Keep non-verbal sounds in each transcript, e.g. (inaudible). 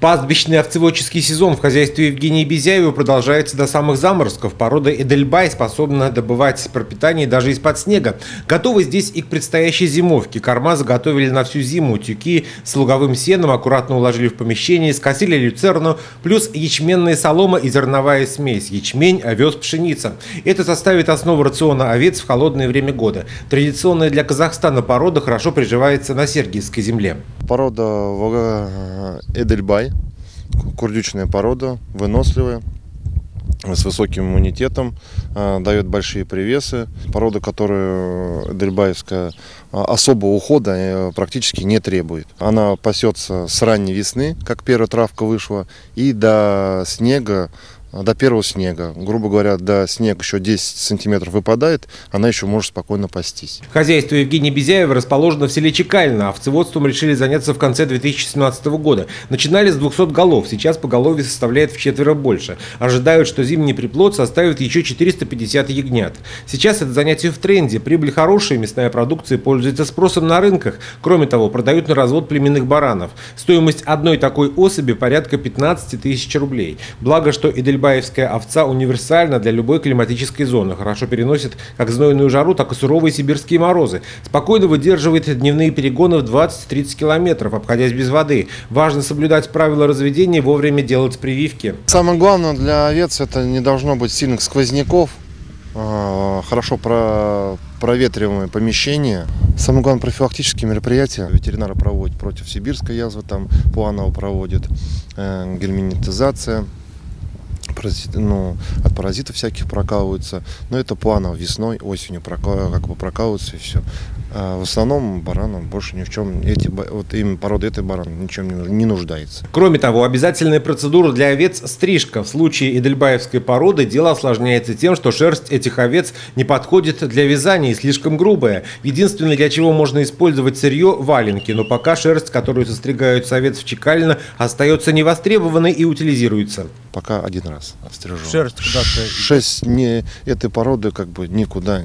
Пастбищный овцеводческий сезон в хозяйстве Евгении Безяева продолжается до самых заморозков. Порода Эдельбай способна добывать пропитание даже из-под снега. Готовы здесь и к предстоящей зимовке. Корма заготовили на всю зиму. Тюки с луговым сеном аккуратно уложили в помещение, скосили люцерну, плюс ячменная солома и зерновая смесь. Ячмень, овес, пшеница. Это составит основу рациона овец в холодное время года. Традиционная для Казахстана порода хорошо приживается на Сергиевской земле. Порода э, Эдельбай, курдючная порода, выносливая, с высоким иммунитетом, э, дает большие привесы. Порода, которая Эдельбаевская, э, особого ухода практически не требует. Она пасется с ранней весны, как первая травка вышла, и до снега до первого снега. Грубо говоря, до снега еще 10 сантиметров выпадает, она еще может спокойно пастись. Хозяйство Евгения Безяева расположено в селе Чекально. Овцеводством решили заняться в конце 2017 года. Начинали с 200 голов, сейчас поголовье составляет в четверо больше. Ожидают, что зимний приплод составит еще 450 ягнят. Сейчас это занятие в тренде. Прибыль хорошая, мясная продукция пользуется спросом на рынках. Кроме того, продают на развод племенных баранов. Стоимость одной такой особи порядка 15 тысяч рублей. Благо, что Эдельбай Ильбаевская овца универсальна для любой климатической зоны. Хорошо переносит как знойную жару, так и суровые сибирские морозы. Спокойно выдерживает дневные перегоны в 20-30 километров, обходясь без воды. Важно соблюдать правила разведения и вовремя делать прививки. Самое главное для овец это не должно быть сильных сквозняков, а, хорошо про проветриваемое помещение. Самое главное профилактические мероприятия ветеринары проводят против сибирской язвы, там планово проводят э, гельминетизация ну, от паразитов всяких прокалываются. Но это планово, весной, осенью прокал, как бы прокалываются и все. А в основном баранам больше ни в чем, эти, вот именно порода этой баран ничем не нуждается. Кроме того, обязательная процедура для овец – стрижка. В случае эдельбаевской породы дело осложняется тем, что шерсть этих овец не подходит для вязания и слишком грубая. Единственное, для чего можно использовать сырье – валенки. Но пока шерсть, которую состригают с овец в Чекалино, остается невостребованной и утилизируется. Пока один раз отстрижу. Шерсть куда-то... Шерсть не, этой породы как бы никуда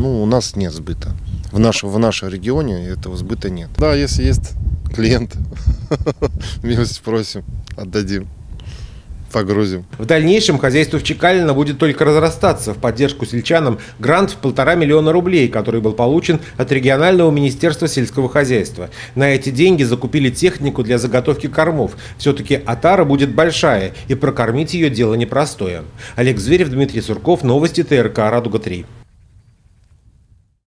ну, у нас нет сбыта. В, наш, в нашем регионе этого сбыта нет. Да, если есть клиент, (laughs) милость просим, отдадим погрузим. В дальнейшем хозяйство в Чекалино будет только разрастаться. В поддержку сельчанам грант в полтора миллиона рублей, который был получен от регионального министерства сельского хозяйства. На эти деньги закупили технику для заготовки кормов. Все-таки отара будет большая, и прокормить ее дело непростое. Олег Зверев, Дмитрий Сурков, Новости ТРК «Радуга-3».